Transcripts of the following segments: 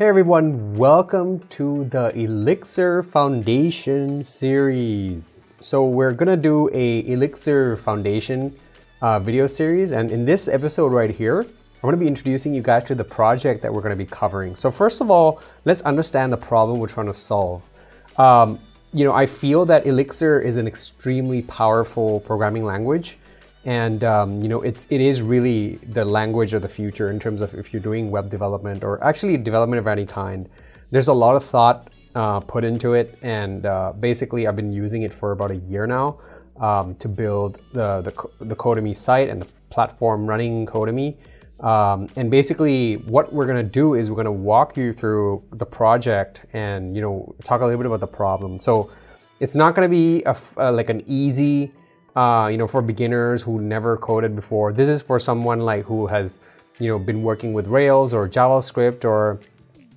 Hey everyone, welcome to the Elixir Foundation series. So we're gonna do a Elixir Foundation uh, video series and in this episode right here, I'm gonna be introducing you guys to the project that we're gonna be covering. So first of all, let's understand the problem we're trying to solve. Um, you know, I feel that Elixir is an extremely powerful programming language and um, you know it's it is really the language of the future in terms of if you're doing web development or actually development of any kind. There's a lot of thought uh, put into it. And uh, basically i've been using it for about a year now um, to build the, the, the codemy site and the platform running codemy. Um, and basically what we're going to do is we're going to walk you through the project and you know talk a little bit about the problem. So it's not going to be a, a, like an easy uh, you know, for beginners who never coded before. This is for someone like who has, you know, been working with Rails or JavaScript or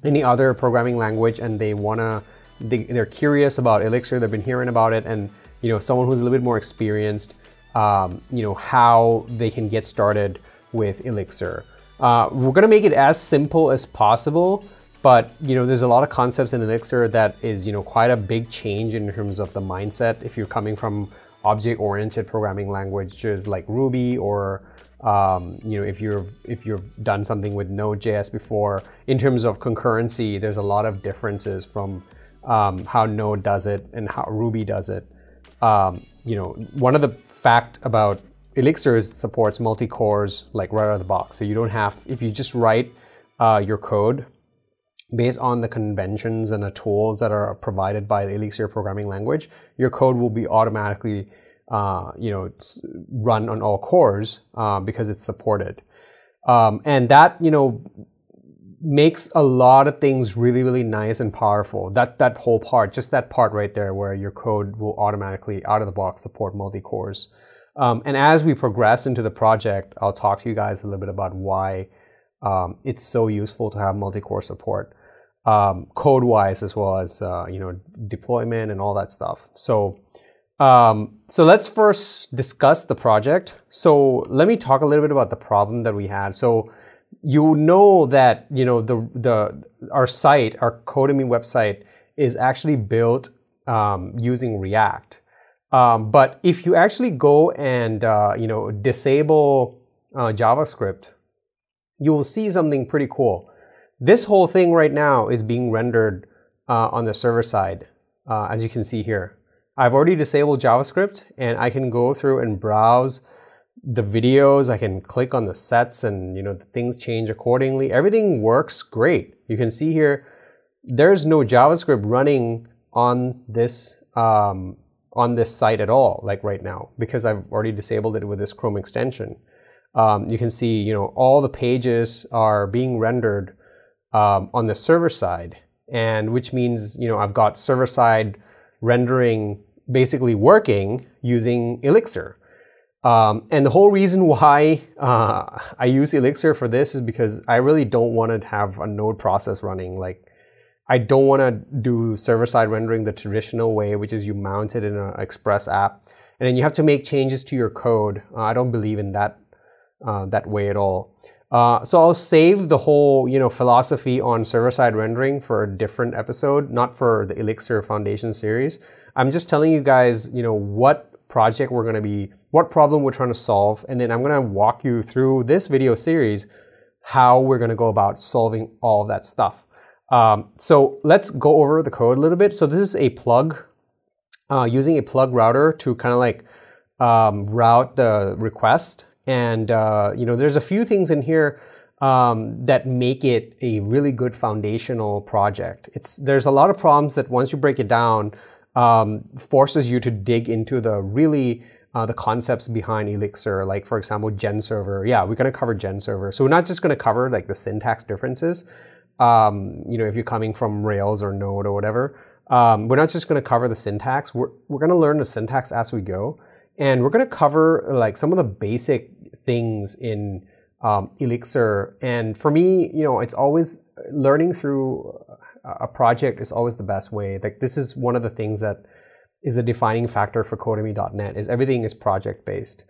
any other programming language, and they wanna, they, they're curious about Elixir. They've been hearing about it, and you know, someone who's a little bit more experienced, um, you know, how they can get started with Elixir. Uh, we're gonna make it as simple as possible but you know there's a lot of concepts in elixir that is you know quite a big change in terms of the mindset if you're coming from object-oriented programming languages like Ruby or um, you know if you're if you've done something with Node.js before in terms of concurrency there's a lot of differences from um, how Node does it and how Ruby does it. Um, you know one of the fact about Elixir is it supports multi-cores like right out of the box. So you don't have if you just write uh, your code based on the conventions and the tools that are provided by the Elixir programming language, your code will be automatically, uh, you know, run on all cores uh, because it's supported. Um, and that, you know, makes a lot of things really, really nice and powerful. That that whole part, just that part right there, where your code will automatically out of the box support multi cores. Um, and as we progress into the project, I'll talk to you guys a little bit about why um, it's so useful to have multi-core support um, code wise as well as uh, you know deployment and all that stuff. So um, so let's first discuss the project. So let me talk a little bit about the problem that we had. So you know that you know the the our site, our Codemy website, is actually built um, using React. Um, but if you actually go and uh, you know disable uh, JavaScript, you will see something pretty cool. This whole thing right now is being rendered uh, on the server side, uh, as you can see here. I've already disabled JavaScript and I can go through and browse the videos. I can click on the sets and you know the things change accordingly. Everything works great. You can see here, there's no JavaScript running on this um, on this site at all, like right now, because I've already disabled it with this Chrome extension. Um, you can see, you know, all the pages are being rendered um, on the server side, and which means you know I've got server side rendering basically working using Elixir. Um, and the whole reason why uh, I use Elixir for this is because I really don't want to have a node process running. Like, I don't want to do server side rendering the traditional way, which is you mount it in an Express app, and then you have to make changes to your code. Uh, I don't believe in that uh, that way at all. Uh, so I'll save the whole, you know, philosophy on server-side rendering for a different episode, not for the Elixir Foundation series. I'm just telling you guys, you know, what project we're going to be, what problem we're trying to solve, and then I'm going to walk you through this video series how we're going to go about solving all that stuff. Um, so let's go over the code a little bit. So this is a plug, uh, using a plug router to kind of like um, route the request and uh, you know, there's a few things in here um, that make it a really good foundational project. It's there's a lot of problems that once you break it down, um, forces you to dig into the really uh, the concepts behind Elixir, like for example, GenServer. Yeah, we're going to cover GenServer. So we're not just going to cover like the syntax differences. Um, you know, if you're coming from Rails or Node or whatever, um, we're not just going to cover the syntax. We're we're going to learn the syntax as we go and we're going to cover like some of the basic things in um, Elixir. And for me, you know, it's always learning through a project is always the best way. Like this is one of the things that is a defining factor for Codemy.net is everything is project based.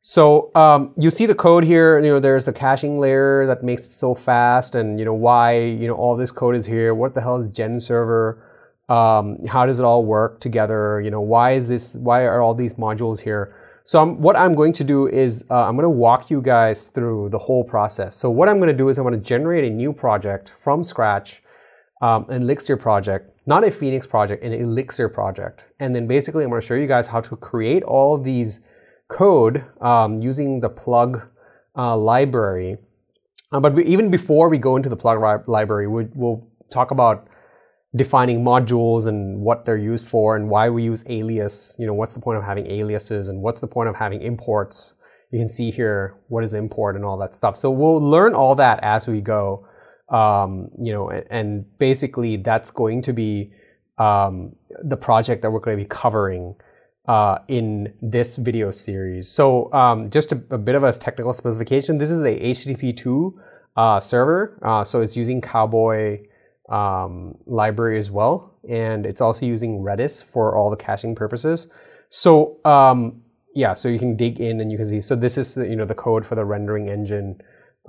So um, you see the code here. You know, there's a caching layer that makes it so fast, and you know why you know all this code is here. What the hell is Gen server? Um, how does it all work together? You know, why is this? Why are all these modules here? So I'm, what I'm going to do is uh, I'm going to walk you guys through the whole process. So what I'm going to do is I'm going to generate a new project from scratch, um, an Elixir project, not a Phoenix project, an Elixir project. And then basically I'm going to show you guys how to create all of these code um, using the plug uh, library. Uh, but we, even before we go into the plug library, we, we'll talk about defining modules and what they're used for and why we use alias. You know, what's the point of having aliases and what's the point of having imports? You can see here what is import and all that stuff. So we'll learn all that as we go. Um, you know, and, basically that's going to be um, the project that we're going to be covering uh, in this video series. So um, just a, a, bit of a technical specification. This is a HTTP2 uh, server. Uh, so it's using Cowboy um, library as well. And it's also using Redis for all the caching purposes. So um, yeah, so you can dig in and you can see. So this is the, you know the code for the rendering engine,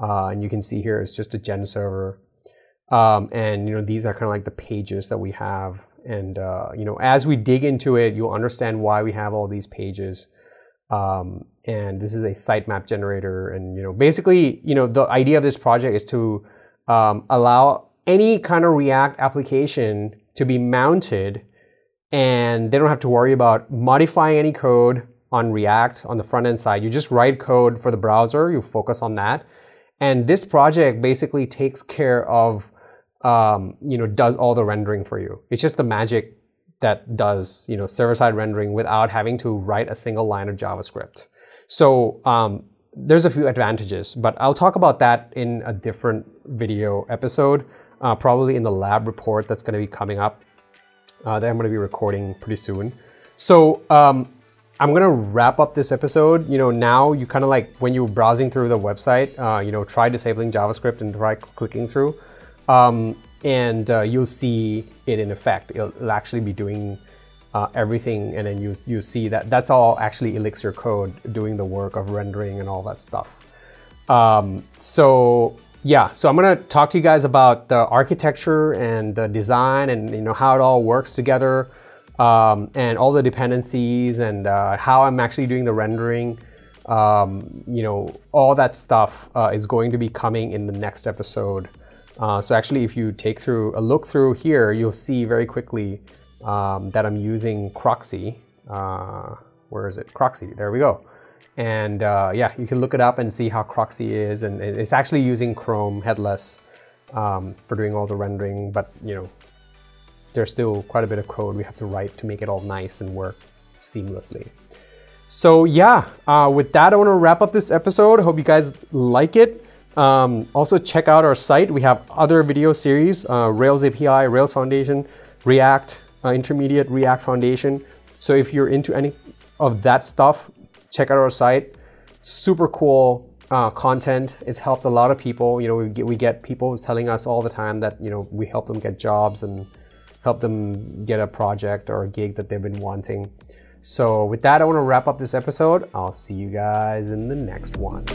uh, and you can see here it's just a gen server. Um, and you know these are kind of like the pages that we have. And uh, you know as we dig into it, you'll understand why we have all these pages. Um, and this is a sitemap generator. And you know basically you know the idea of this project is to um, allow any kind of React application to be mounted and they don't have to worry about modifying any code on React on the front end side. You just write code for the browser, you focus on that. And this project basically takes care of, um, you know, does all the rendering for you. It's just the magic that does, you know, server-side rendering without having to write a single line of JavaScript. So um, there's a few advantages, but I'll talk about that in a different video episode uh, probably in the lab report that's going to be coming up uh, that I'm going to be recording pretty soon. So um, I'm going to wrap up this episode. You know, now you kind of like when you're browsing through the website, uh, you know, try disabling JavaScript and try clicking through. Um, and uh, you'll see it in effect. It'll, it'll actually be doing uh, everything, and then you you see that that's all actually Elixir code doing the work of rendering and all that stuff. Um, so yeah, so I'm gonna talk to you guys about the architecture and the design and you know how it all works together um, and all the dependencies and uh, how I'm actually doing the rendering. Um, you know, all that stuff uh, is going to be coming in the next episode. Uh, so actually, if you take through a look through here, you'll see very quickly um, that I'm using Croxy. Uh, where is it? Croxy, there we go. And uh, yeah, you can look it up and see how Croxy is. And it's actually using Chrome headless um, for doing all the rendering. But you know, there's still quite a bit of code we have to write to make it all nice and work seamlessly. So yeah, uh, with that, I want to wrap up this episode. Hope you guys like it. Um, also check out our site. We have other video series, uh, Rails API, Rails Foundation, React, uh, Intermediate, React Foundation. So if you're into any of that stuff, check out our site. Super cool uh, content. It's helped a lot of people. You know, we get, we get people telling us all the time that, you know, we help them get jobs and help them get a project or a gig that they've been wanting. So with that, I want to wrap up this episode. I'll see you guys in the next one.